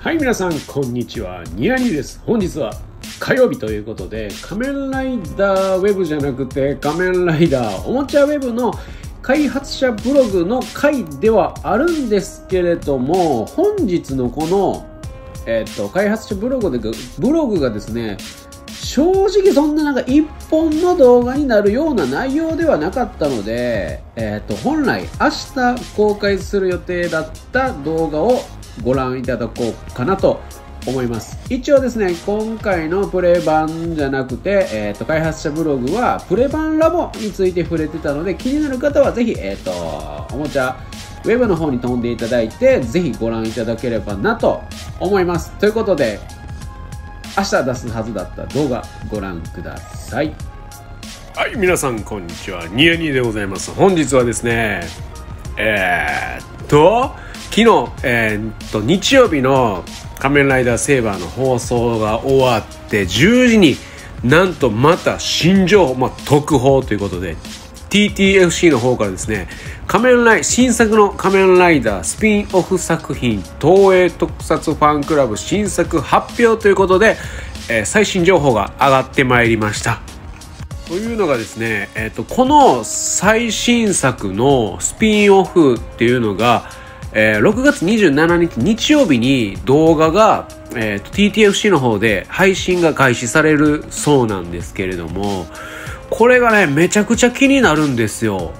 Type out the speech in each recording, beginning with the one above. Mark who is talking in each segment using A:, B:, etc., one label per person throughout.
A: はい、皆さん、こんにちは。ニヤニです。本日は火曜日ということで、仮面ライダーウェブじゃなくて、仮面ライダーおもちゃウェブの開発者ブログの回ではあるんですけれども、本日のこの、えっ、と、開発者ブログで、ブログがですね、正直そんななんか一本の動画になるような内容ではなかったので、えっ、と、本来明日公開する予定だった動画をご覧いただこうかなと思います。一応ですね今回のプレ版じゃなくて、えーと、開発者ブログはプレ版ラボについて触れてたので気になる方はぜひ、えーと、おもちゃウェブの方に飛んでいただいてぜひご覧いただければなと思います。ということで明日出すはずだった動画ご覧ください。はい皆さんこんにちは。ニヤニヤでございます。本日はですねえー、っと昨日、えー、っと日曜日の仮面ライダーセーバーの放送が終わって10時になんとまた新情報、まあ、特報ということで TTFC の方からですね仮面ライ新作の仮面ライダースピンオフ作品東映特撮ファンクラブ新作発表ということで、えー、最新情報が上がってまいりました。というのがですね、えーとこの最新作のスピンオフっていうのがえー、6月27日日曜日に動画が、えー、TTFC の方で配信が開始されるそうなんですけれども、これがね、めちゃくちゃ気になるんですよ。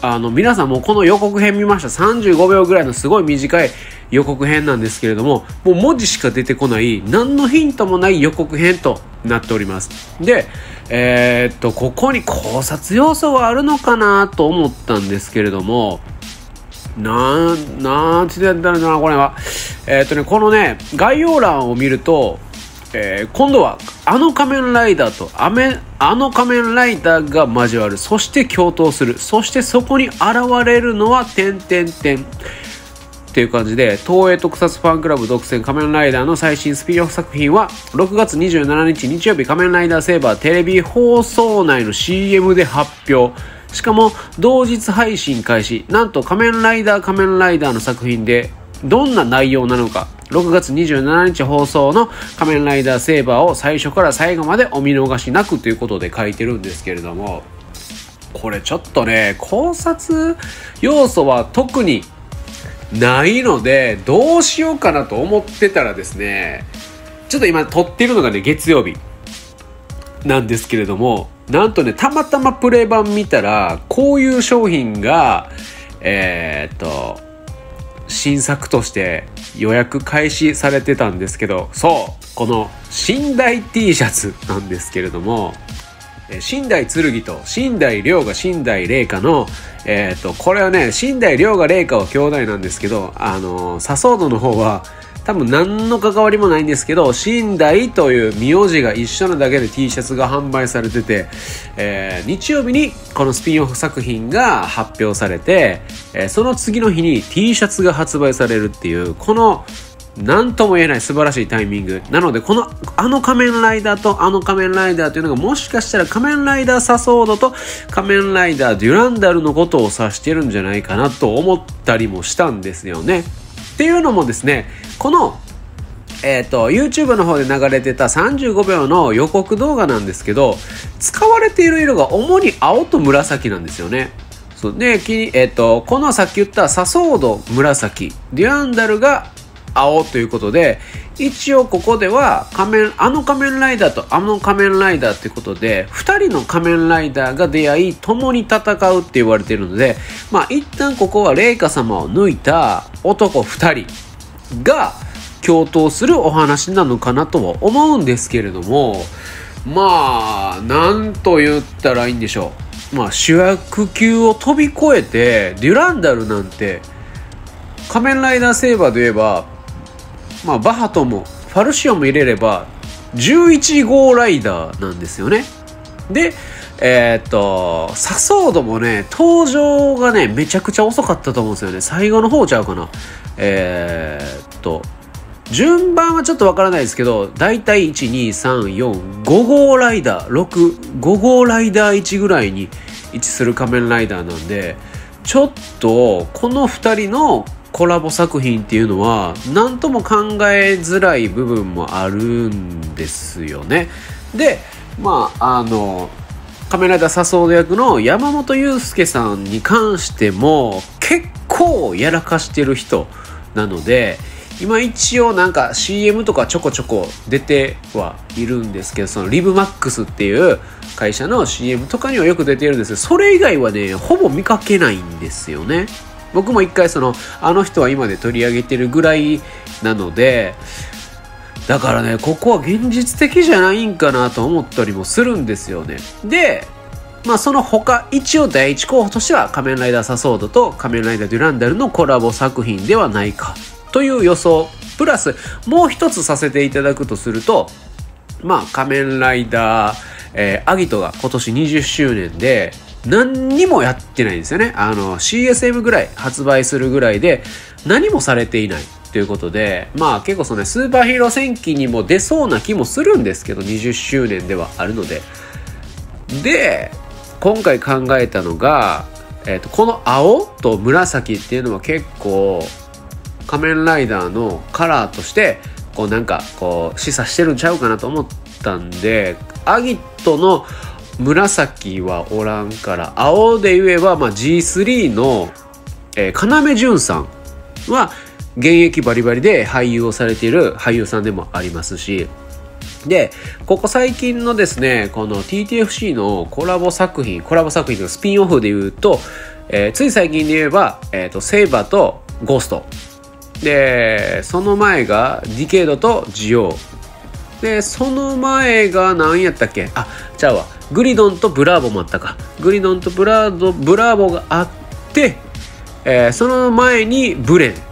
A: あの、皆さんもこの予告編見ました。35秒ぐらいのすごい短い予告編なんですけれども、もう文字しか出てこない、何のヒントもない予告編となっております。で、えー、っと、ここに考察要素があるのかなと思ったんですけれども、なん、なんつってんだろうな、これは。えー、っとね、このね、概要欄を見ると、えー、今度はあの仮面ライダーとあめあの仮面ライダーが交わる。そして共闘する。そしてそこに現れるのは点点点っていう感じで東映特撮ファンクラブ独占仮面ライダーの最新スピンオフ作品は6月27日日曜日仮面ライダーセーバーテレビ放送内の CM で発表。しかも同日配信開始。なんと仮面ライダー仮面ライダーの作品でどんな内容なのか。6月27日放送の仮面ライダーセーバーを最初から最後までお見逃しなくということで書いてるんですけれどもこれちょっとね考察要素は特にないのでどうしようかなと思ってたらですねちょっと今撮ってるのがね月曜日なんですけれどもなんとね、たまたまプレイ版見たら、こういう商品が、えー、っと、新作として予約開始されてたんですけど、そう、この寝台 T シャツなんですけれども、寝台剣と寝台涼が寝台麗華の、えー、っと、これはね、寝台涼が麗華は兄弟なんですけど、あの、サソードの方は、多分何の関わりもないんですけど、寝台という名字が一緒なだけで T シャツが販売されてて、えー、日曜日にこのスピンオフ作品が発表されて、えー、その次の日に T シャツが発売されるっていう、この何とも言えない素晴らしいタイミング。なので、この、あの仮面ライダーとあの仮面ライダーというのがもしかしたら仮面ライダーサソードと仮面ライダーデュランダルのことを指してるんじゃないかなと思ったりもしたんですよね。っていうのもですね、このえっ、ー、と、YouTube の方で流れてた35秒の予告動画なんですけど、使われている色が主に青と紫なんですよね。そうで、えっ、ー、と、このさっき言ったサソード紫、デュアンダルが青ということで、一応ここでは仮面、あの仮面ライダーとあの仮面ライダーってことで、二人の仮面ライダーが出会い、共に戦うって言われているので、まあ一旦ここは麗華様を抜いた男二人が共闘するお話なのかなとは思うんですけれどもまあなんと言ったらいいんでしょう。まあ主役級を飛び越えてデュランダルなんて仮面ライダーセーバーで言えばまあバハトもファルシオも入れれば11号ライダーなんですよね。でえー、っと、サソードもね、登場がね、めちゃくちゃ遅かったと思うんですよね。最後の方ちゃうかな。えー、っと、順番はちょっとわからないですけど、だいたい1、2、3、4、5号ライダー、6、5号ライダー1ぐらいに位置する仮面ライダーなんで、ちょっと、この2人のコラボ作品っていうのは何とも考えづらい部分もあるんですよね。でまああの仮面ライダーサソード役の山本裕介さんに関しても結構やらかしてる人なので今一応なんか CM とかちょこちょこ出てはいるんですけどそのリブマックスっていう会社の CM とかにはよく出てるんですけどそれ以外はねほぼ見かけないんですよね。僕も一回そのあの人は今で取り上げてるぐらいなのでだからねここは現実的じゃないんかなと思ったりもするんですよね。でまあその他一応第一候補としては仮面ライダーサソードと仮面ライダーデュランダルのコラボ作品ではないかという予想。プラスもう一つさせていただくとするとまあ仮面ライダー、えー、アギトが今年20周年で何にもやってないんですよね。あの CSM ぐらい発売するぐらいで何もされていない。ということでまあ結構その、ね、スーパーヒーロー戦記にも出そうな気もするんですけど20周年ではあるので。で今回考えたのが、えーと、この青と紫っていうのは結構仮面ライダーのカラーとしてこうなんかこう示唆してるんちゃうかなと思ったんでアギトの紫はおらんから青で言えば、まあ、G3 の、えー、要潤さんは現役バリバリで俳優をされている俳優さんでもありますし。でここ最近のですねこの TTFC のコラボ作品コラボ作品のスピンオフで言うと、えー、つい最近で言えば、えーとセイバーとゴースト。でその前がディケイドとジオウ。でその前が何やったっけ？あちゃうわ。グリドンとブラーボもあったか。グリドンとブラードブラーボがあって、えー、その前にブレン。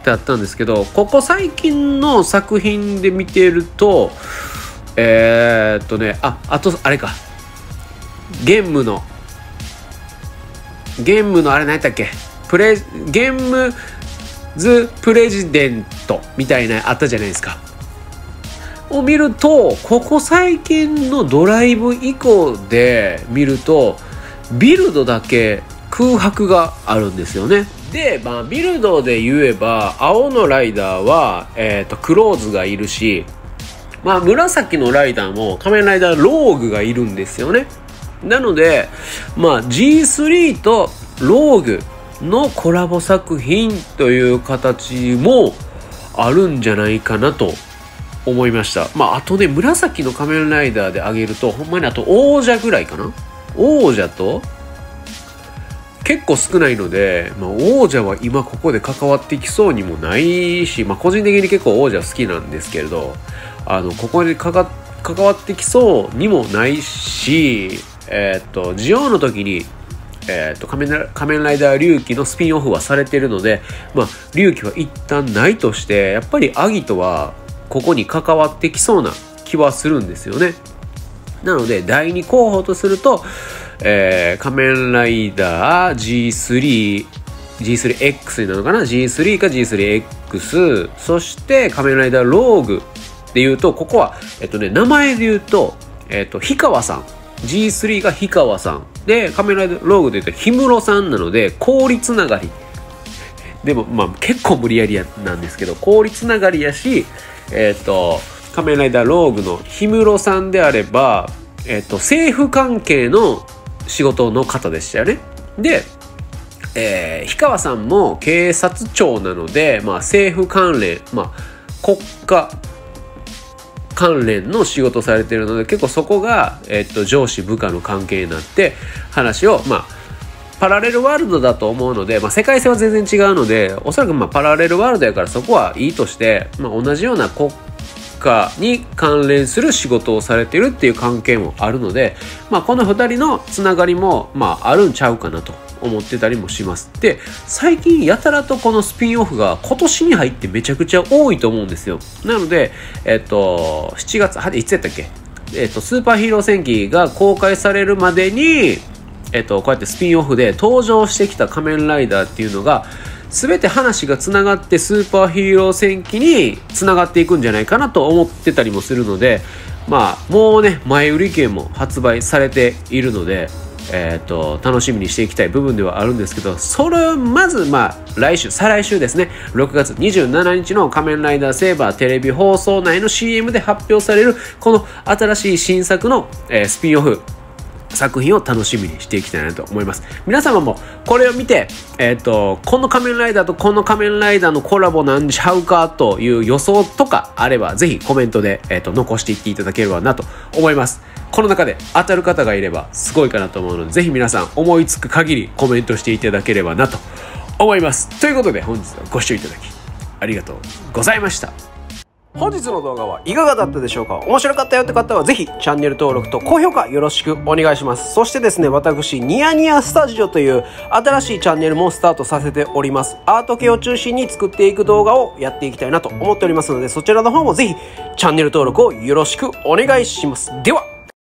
A: ってあったんですけどここ最近の作品で見てるとえー、っとねああとあれかゲームのゲームのあれ何やったっけ？プレゲームズ・プレジデントみたいなあったじゃないですか。を見るとここ最近のドライブ以降で見るとビルドだけ空白があるんですよね。で、まあ、ビルドで言えば青のライダーは、えーと、クローズがいるし、まあ、紫のライダーも仮面ライダーローグがいるんですよね。なので、まあ、G3 とローグのコラボ作品という形もあるんじゃないかなと思いました。まあ、あとね、紫の仮面ライダーであげると、ほんまにあと王者ぐらいかな？王者と結構少ないので、まあ、王者は今ここで関わってきそうにもないし、まあ、個人的に結構王者好きなんですけれど、あの、ここで関わってきそうにもないし、えー、と、ジオの時にえーと、仮面仮面ライダー龍騎のスピンオフはされてるので、まあ、龍騎は一旦ないとしてやっぱりアギトはここに関わってきそうな気はするんですよね。なので第2候補とすると、えー、仮面ライダー G3 G3X になのかな ?G3 か G3X そして仮面ライダーローグで言うとここは、えっとね、名前で言うと、えっと、氷川さん。G3 が氷川さん。で仮面ライダーローグで言うと氷室さんなので氷つながり。でもまあ結構無理やりやなんですけど氷つながりやしえっ、と仮面ライダーローグの氷室さんであれば、えっ、と政府関係の仕事の方でしたよね。でえー、氷川さんも警察庁なので、まあ、政府関連、まあ、国家関連の仕事されてるので結構そこが、えっと、上司部下の関係になって話をまあパラレルワールドだと思うので、まあ、世界線は全然違うのでおそらくまあパラレルワールドやからそこはいいとして、まあ、同じような国に関連する仕事をされてるっていう関係もあるので、まあ、この2人のつながりも、まあ、あるんちゃうかなと思ってたりもします。で、最近やたらとこのスピンオフが今年に入ってめちゃくちゃ多いと思うんですよ。なので、えっと、7月、いつやったっけ？えっと、スーパーヒーロー戦記が公開されるまでに、えっと、こうやってスピンオフで登場してきた仮面ライダーっていうのが、全て話がつながってスーパーヒーロー戦記につながっていくんじゃないかなと思ってたりもするので、まあ、もうね、前売り券も発売されているので、えーと、楽しみにしていきたい部分ではあるんですけどそれをまずまあ来週再来週ですね6月27日の「仮面ライダーセーバー」テレビ放送内の CM で発表されるこの新しい新作の、えー、スピンオフ作品を楽しみにしていきたいなと思います。皆様もこれを見て、えっ、ー、と、この仮面ライダーとこの仮面ライダーのコラボなんちゃうかという予想とかあれば、ぜひコメントで、えっ、ー、と、残していっていただければなと思います。この中で当たる方がいればすごいかなと思うので、ぜひ皆さん思いつく限りコメントしていただければなと思います。ということで本日はご視聴いただきありがとうございました。本日の動画はいかがだったでしょうか？面白かったよって方はぜひチャンネル登録と高評価よろしくお願いします。そしてですね、私、ニヤニヤスタジオという新しいチャンネルもスタートさせております。アート系を中心に作っていく動画をやっていきたいなと思っておりますので、そちらの方もぜひチャンネル登録をよろしくお願いします。では、